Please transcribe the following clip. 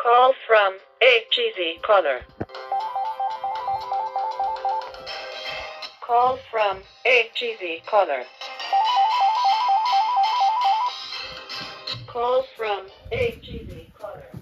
Call from a cheesy caller. Call from a cheesy caller. Call from a cheesy caller.